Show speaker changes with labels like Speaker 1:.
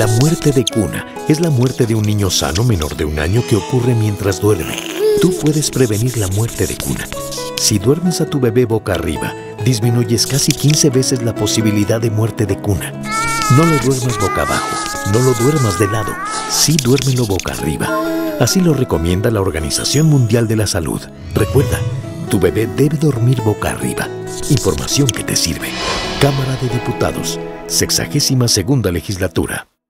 Speaker 1: La muerte de cuna es la muerte de un niño sano menor de un año que ocurre mientras duerme. Tú puedes prevenir la muerte de cuna. Si duermes a tu bebé boca arriba, disminuyes casi 15 veces la posibilidad de muerte de cuna. No lo duermas boca abajo, no lo duermas de lado, sí duérmelo boca arriba. Así lo recomienda la Organización Mundial de la Salud. Recuerda, tu bebé debe dormir boca arriba. Información que te sirve. Cámara de Diputados, 62 segunda legislatura.